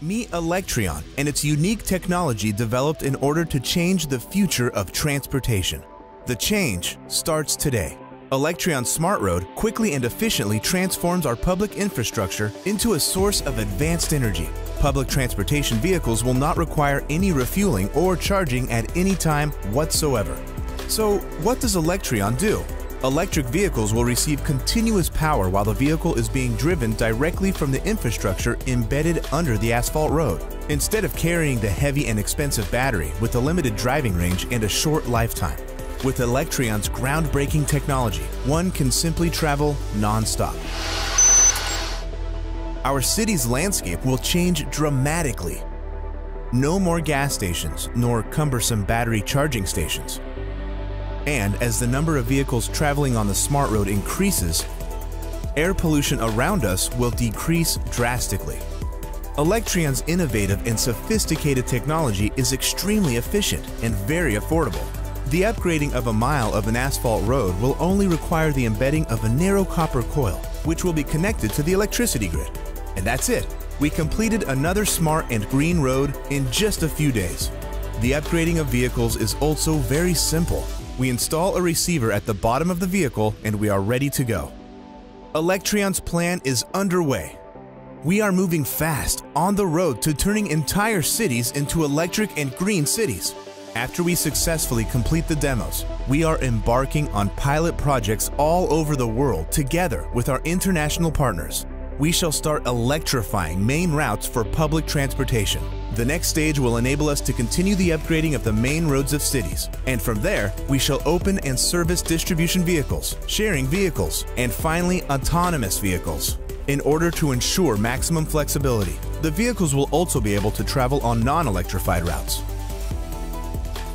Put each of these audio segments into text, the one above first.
Meet Electreon and its unique technology developed in order to change the future of transportation. The change starts today. Electreon Smart Road quickly and efficiently transforms our public infrastructure into a source of advanced energy. Public transportation vehicles will not require any refueling or charging at any time whatsoever. So, what does Electreon do? Electric vehicles will receive continuous power while the vehicle is being driven directly from the infrastructure embedded under the asphalt road, instead of carrying the heavy and expensive battery with a limited driving range and a short lifetime. With Electreon's groundbreaking technology, one can simply travel non-stop. Our city's landscape will change dramatically. No more gas stations nor cumbersome battery charging stations. And as the number of vehicles traveling on the smart road increases, air pollution around us will decrease drastically. Electreon's innovative and sophisticated technology is extremely efficient and very affordable. The upgrading of a mile of an asphalt road will only require the embedding of a narrow copper coil, which will be connected to the electricity grid. And that's it. We completed another smart and green road in just a few days. The upgrading of vehicles is also very simple. We install a receiver at the bottom of the vehicle and we are ready to go. Electreon's plan is underway. We are moving fast on the road to turning entire cities into electric and green cities. After we successfully complete the demos, we are embarking on pilot projects all over the world together with our international partners. We shall start electrifying main routes for public transportation. The next stage will enable us to continue the upgrading of the main roads of cities, and from there, we shall open and service distribution vehicles, sharing vehicles, and finally, autonomous vehicles. In order to ensure maximum flexibility, the vehicles will also be able to travel on non-electrified routes.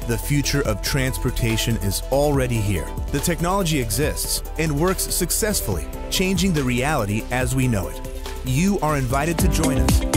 The future of transportation is already here. The technology exists and works successfully, changing the reality as we know it. You are invited to join us